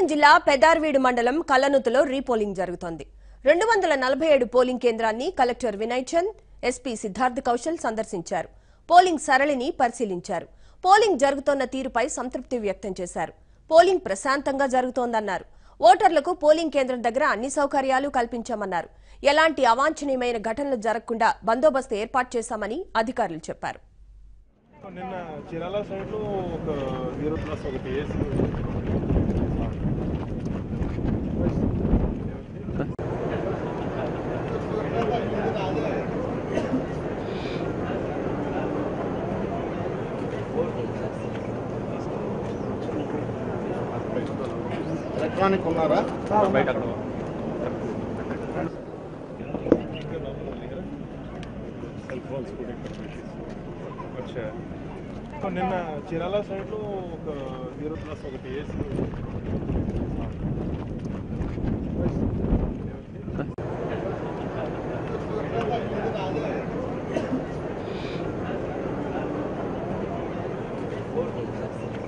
ప్రకాశం జిల్లా పెదార్వీడు మండలం కల్లనుతులో రీపోలింగ్ జరుగుతోంది. రెండు వందల నలభై ఏడు పోలింగ్ కేంద్రాన్ని కలెక్టర్ వినయ్ చంద్ ఎస్పీ సిద్ధార్థ్ కౌశల్ సందర్శించారు. పోలింగ్ సరళిని పరిశీలించారు. పోలింగ్ జరుగుతోన్న తీరుపై సంతృప్తి వ్యక్తం చేశారు. పోలింగ్ ప్రశాంతంగా జరుగుతోందన్నారు. ఓటర్లకు పోలింగ్ కేంద్రం దగ్గర అన్ని సౌకర్యాలు కల్పించామన్నారు. ఎలాంటి అవాంఛనీయమైన ఘటనలు జరగకుండా బందోబస్తు ఏర్పాటు చేశామని అధికారులు చెప్పారు. నిన్న చీరాల సైడ్లో ఒక ప్లస్ ఒకటి వేసి ఎలక్ట్రానిక్ ఉన్నారా? బయట నిన్న చీరాల సైడ్లో ఒక జీరో ప్లస్ ఒకటి వేసి